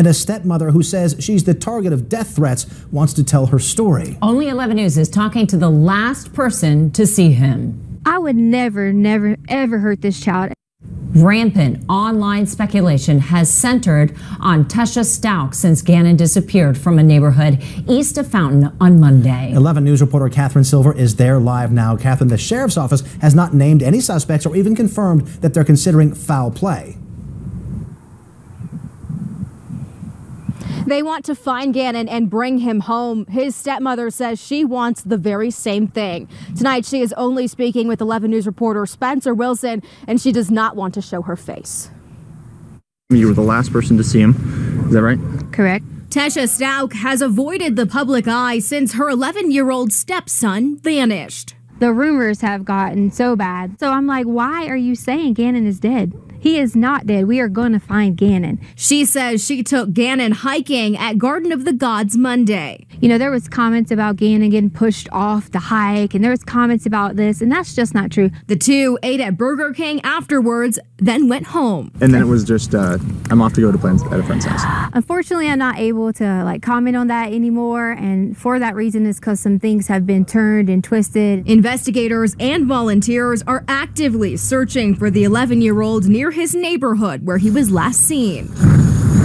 and a stepmother who says she's the target of death threats wants to tell her story. Only 11 News is talking to the last person to see him. I would never, never, ever hurt this child. Rampant online speculation has centered on Tecia Stauch since Gannon disappeared from a neighborhood east of Fountain on Monday. 11 News reporter Catherine Silver is there live now. Catherine, the sheriff's office has not named any suspects or even confirmed that they're considering foul play. They want to find Gannon and bring him home. His stepmother says she wants the very same thing. Tonight, she is only speaking with 11 News reporter Spencer Wilson, and she does not want to show her face. You were the last person to see him. Is that right? Correct. Tecia Stauch has avoided the public eye since her 11 year old stepson vanished. The rumors have gotten so bad. So I'm like, why are you saying Gannon is dead? He is not dead. We are going to find Gannon. She says she took Gannon hiking at Garden of the Gods Monday. You know, there was comments about Gannon getting pushed off the hike, and there was comments about this, and that's just not true. The two ate at Burger King afterwards, then went home. And then it was just, uh, I'm off to go to plans at a friend's house. Unfortunately, I'm not able to like comment on that anymore, and for that reason is because some things have been turned and twisted. Investigators and volunteers are actively searching for the 11 year old near his neighborhood where he was last seen.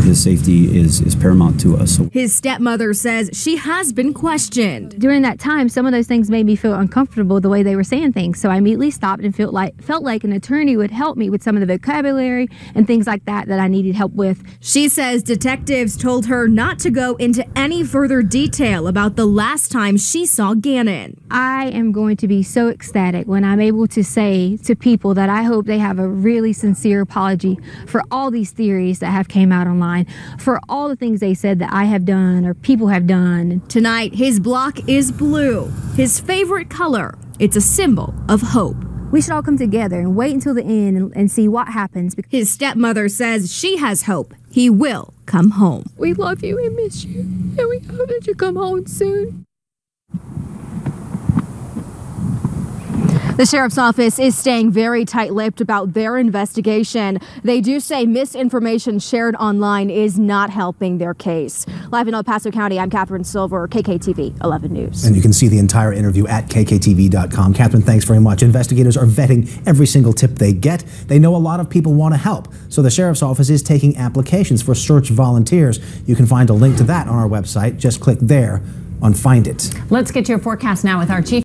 His safety is, is paramount to us. His stepmother says she has been questioned. During that time, some of those things made me feel uncomfortable the way they were saying things. So I immediately stopped and felt like felt like an attorney would help me with some of the vocabulary and things like that that I needed help with. She says detectives told her not to go into any further detail about the last time she saw Gannon. I am going to be so ecstatic when I'm able to say to people that I hope they have a really sincere apology for all these theories that have came out online, for all the things they said that I have done or people have done. Tonight, his block is blue, his favorite color. It's a symbol of hope. We should all come together and wait until the end and, and see what happens. His stepmother says she has hope. He will come home. We love you and miss you, and we hope that you come home soon. The sheriff's office is staying very tight lipped about their investigation. They do say misinformation shared online is not helping their case. Live in El Paso County, I'm Catherine Silver, KKTV 11 News. And you can see the entire interview at kktv.com. Catherine, thanks very much. Investigators are vetting every single tip they get. They know a lot of people want to help, so the sheriff's office is taking applications for search volunteers. You can find a link to that on our website. Just click there on Find It. Let's get your forecast now with our chief.